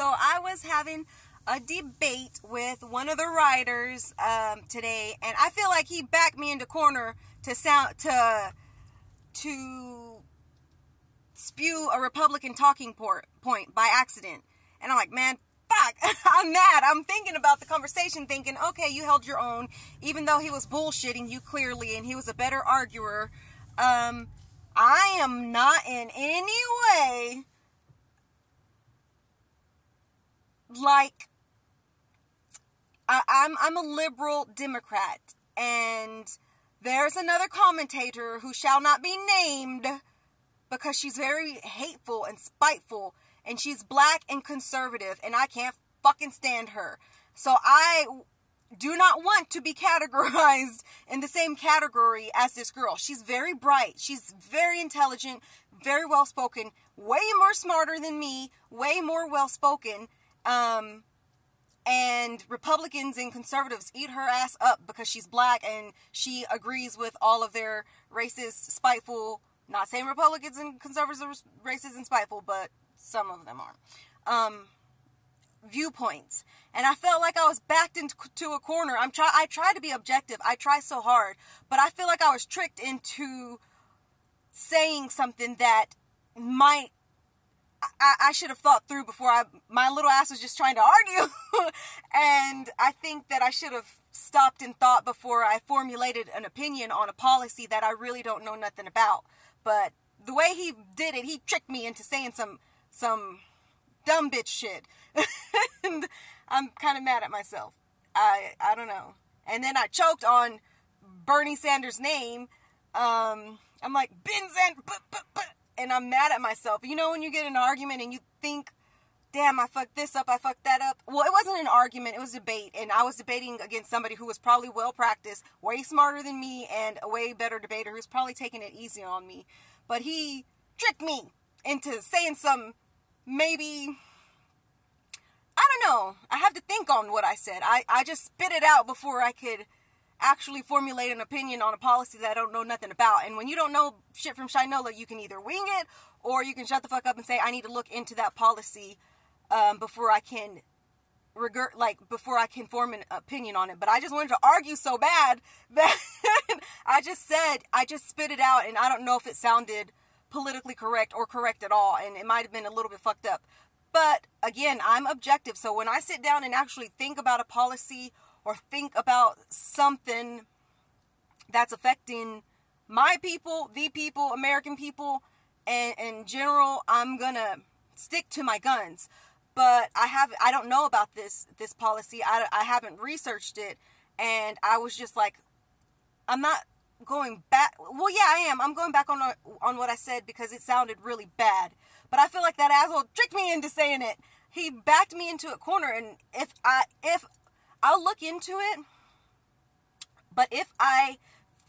So I was having a debate with one of the writers um, today, and I feel like he backed me into corner to sound to to spew a Republican talking port, point by accident. And I'm like, man, fuck, I'm mad. I'm thinking about the conversation, thinking, okay, you held your own, even though he was bullshitting you clearly and he was a better arguer. Um, I am not in any way like I, I'm I'm a liberal Democrat, and there's another commentator who shall not be named because she's very hateful and spiteful, and she's black and conservative, and I can't fucking stand her. So I do not want to be categorized in the same category as this girl. She's very bright. She's very intelligent, very well spoken, way more smarter than me, way more well spoken. Um, and Republicans and conservatives eat her ass up because she's black and she agrees with all of their racist, spiteful, not saying Republicans and conservatives are racist and spiteful, but some of them are. Um, viewpoints. And i felt like i was backed into a corner. I'm try i try to be objective. I try so hard. But i feel like i was tricked into saying something that might I, I should have thought through before I my little ass was just trying to argue and I think that I should have stopped and thought before I formulated an opinion on a policy that I really don't know nothing about but the way he did it he tricked me into saying some some dumb bitch shit and I'm kind of mad at myself. I I don't know. And then I choked on Bernie Sanders' name. Um, I'm like Ben Sanders, and I'm mad at myself. You know when you get an argument and you think, "Damn, I fucked this up, I fucked that up." Well, it wasn't an argument; it was debate, and I was debating against somebody who was probably well practiced, way smarter than me, and a way better debater who's probably taking it easy on me. But he tricked me into saying some maybe I don't know. I have to think on what I said. I, I just spit it out before I could actually formulate an opinion on a policy that I don't know nothing about. And when you don't know shit from Shinola, you can either wing it or you can shut the fuck up and say, I need to look into that policy um, before I can regret, like before I can form an opinion on it. But I just wanted to argue so bad that I just said, I just spit it out and I don't know if it sounded politically correct or correct at all. And it might have been a little bit fucked up. But again, I'm objective. So when I sit down and actually think about a policy or think about something that's affecting my people, the people, American people, and in general, I'm gonna stick to my guns. But I have I don't know about this this policy. I, I haven't researched it, and I was just like, I'm not going back. Well, yeah, I am. I'm going back on on what I said because it sounded really bad. But I feel like that asshole tricked me into saying it. He backed me into a corner, and if I if I'll look into it, but if I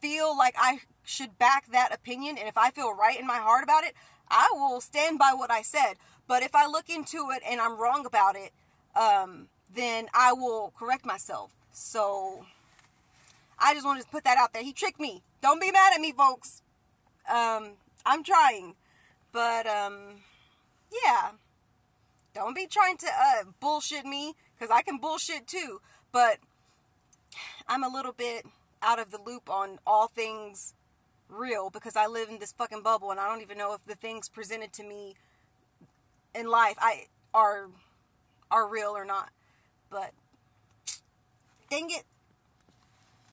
feel like I should back that opinion, and if I feel right in my heart about it, I will stand by what I said. But if I look into it and I'm wrong about it, um, then I will correct myself. So I just wanted to put that out there. He tricked me. Don't be mad at me, folks. Um, I'm trying, but um, yeah. Don't be trying to uh, bullshit me because I can bullshit too. But I'm a little bit out of the loop on all things real because I live in this fucking bubble and I don't even know if the things presented to me in life I are are real or not. But dang it,